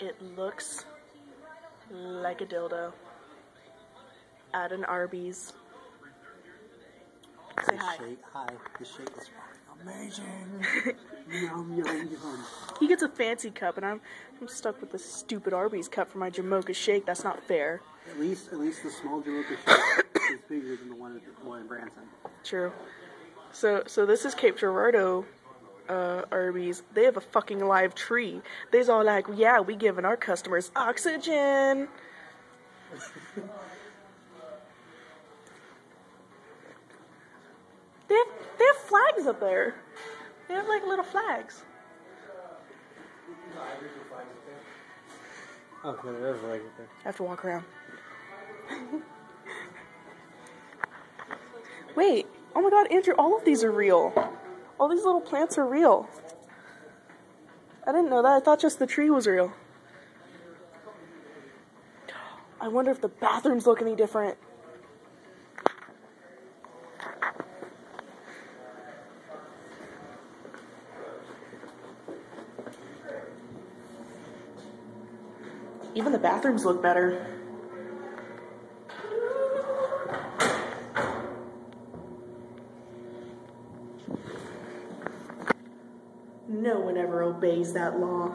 It looks like a dildo at an Arby's. Say The hi. shake, hi. The shake is amazing. yum yum yum. He gets a fancy cup, and I'm I'm stuck with this stupid Arby's cup for my Jamocha shake. That's not fair. At least, at least the small Jamocha shake is bigger than the one, at- the one in Branson. True. So so this is Cape Girardeau uh, Arby's. They have a fucking live tree. They's all like, yeah, we giving our customers oxygen. they have they have flags up there. They have like little flags. Oh, no, there's a leg there. I have to walk around. Wait, oh my god, Andrew, all of these are real. All these little plants are real. I didn't know that. I thought just the tree was real. I wonder if the bathrooms look any different. Even the bathrooms look better. No one ever obeys that law.